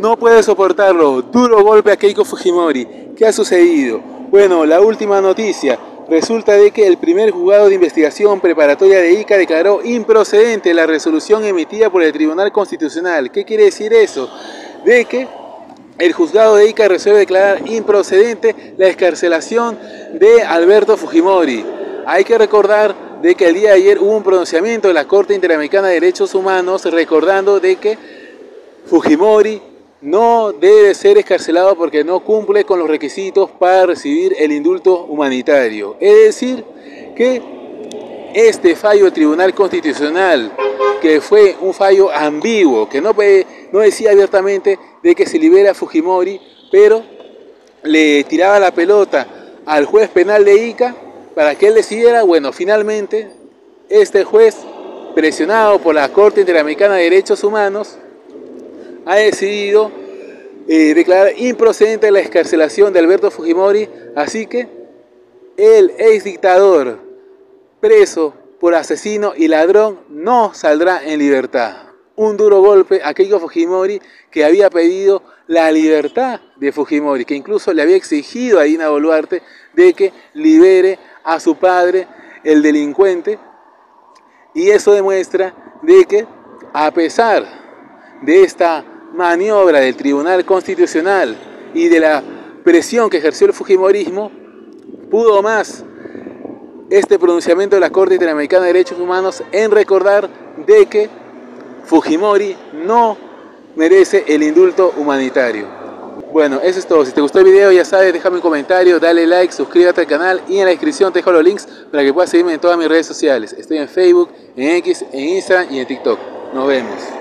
no puede soportarlo. Duro golpe a Keiko Fujimori. ¿Qué ha sucedido? Bueno, la última noticia. Resulta de que el primer juzgado de investigación preparatoria de ICA declaró improcedente la resolución emitida por el Tribunal Constitucional. ¿Qué quiere decir eso? De que el juzgado de ICA resuelve declarar improcedente la escarcelación de Alberto Fujimori. Hay que recordar de que el día de ayer hubo un pronunciamiento de la Corte Interamericana de Derechos Humanos recordando de que Fujimori no debe ser escarcelado porque no cumple con los requisitos para recibir el indulto humanitario. Es decir, que este fallo del Tribunal Constitucional, que fue un fallo ambiguo, que no, no decía abiertamente de que se libera a Fujimori, pero le tiraba la pelota al juez penal de Ica para que él decidiera, bueno, finalmente este juez, presionado por la Corte Interamericana de Derechos Humanos, ha decidido eh, declarar improcedente la escarcelación de Alberto Fujimori, así que el ex dictador preso por asesino y ladrón no saldrá en libertad. Un duro golpe a Keiko Fujimori que había pedido la libertad de Fujimori, que incluso le había exigido a Dina Boluarte de que libere a su padre, el delincuente, y eso demuestra de que a pesar de esta maniobra del Tribunal Constitucional y de la presión que ejerció el Fujimorismo, pudo más este pronunciamiento de la Corte Interamericana de Derechos Humanos en recordar de que Fujimori no merece el indulto humanitario. Bueno, eso es todo. Si te gustó el video, ya sabes, déjame un comentario, dale like, suscríbete al canal y en la descripción te dejo los links para que puedas seguirme en todas mis redes sociales. Estoy en Facebook, en X, en Instagram y en TikTok. Nos vemos.